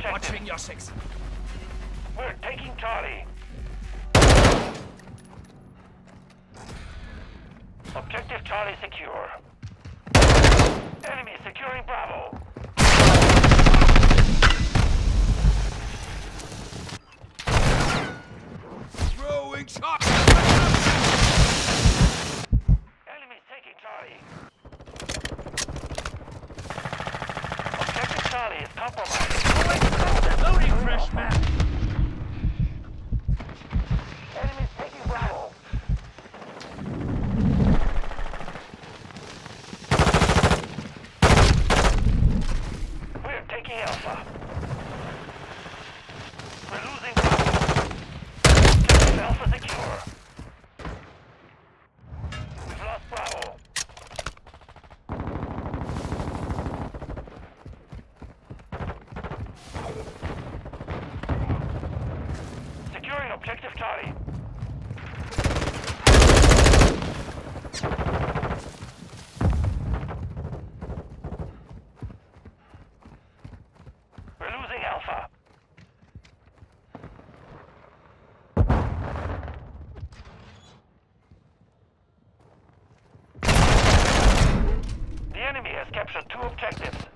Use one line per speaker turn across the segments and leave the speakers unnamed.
objective.
Watching your six.
We're taking Charlie. Objective Charlie secure. Enemy securing Bravo. Objective Charlie. The enemy has captured two objectives.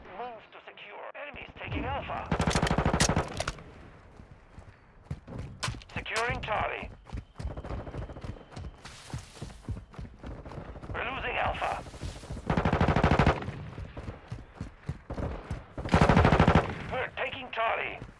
Charlie.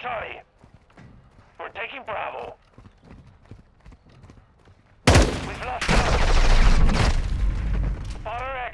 Charlie. We're taking
Bravo.
We've lost Charlie.
Fire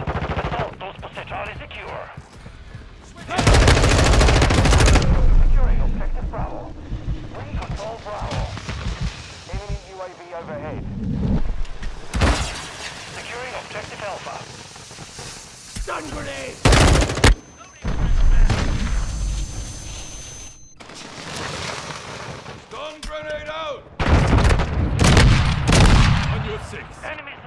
objective.
Assault those Positali secure. Securing objective
Bravo.
We Bravo. Enemy UAV overhead. Securing objective Alpha.
Stun grenade! Stun grenade out! On your six.
Enemy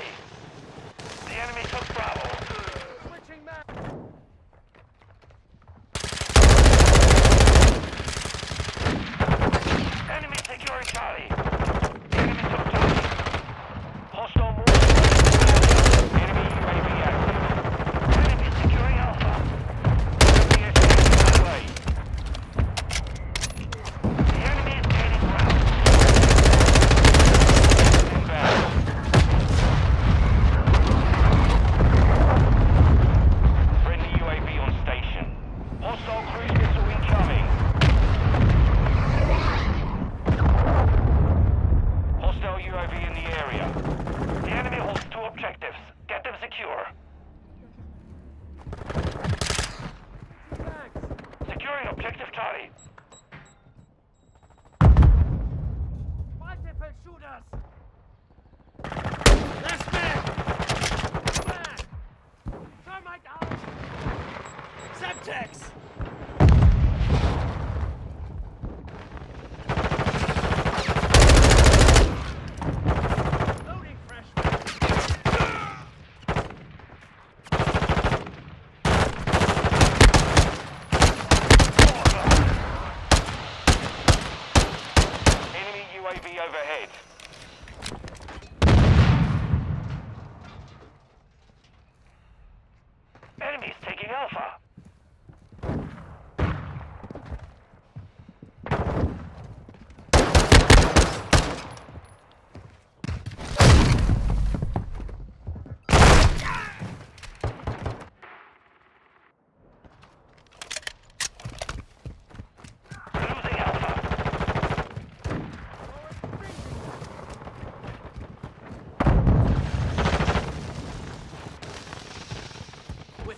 The enemy took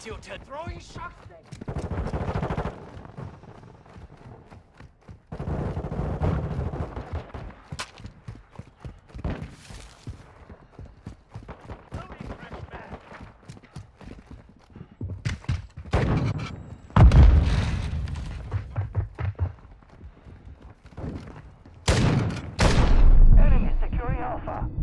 That's your turn. Throwing shock
Enemy Alpha.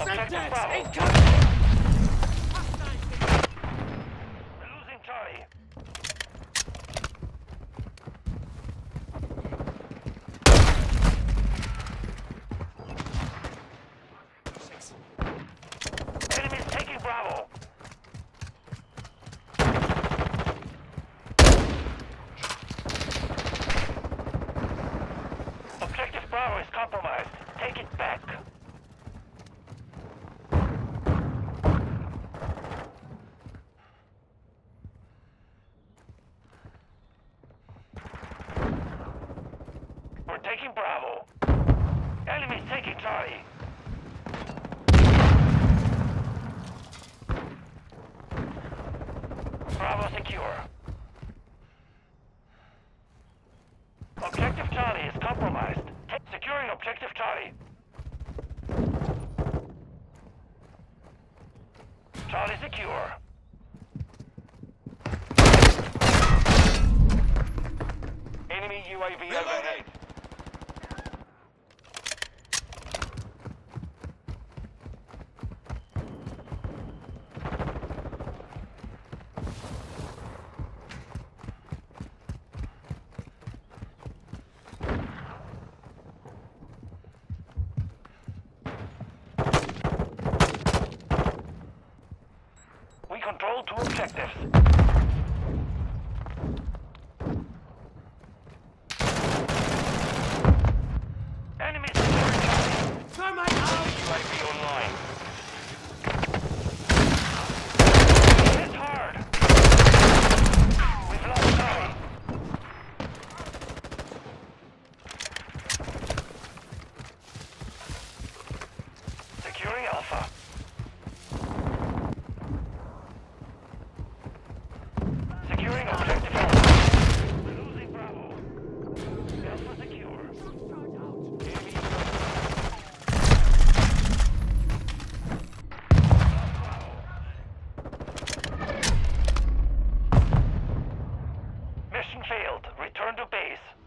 Objective
Incoming!
taking Bravo. Enemy taking Charlie. Bravo secure. Objective Charlie is compromised. Take securing Objective Charlie. Charlie secure. Enemy UAV overhead. objectives. Mission failed. Return to base.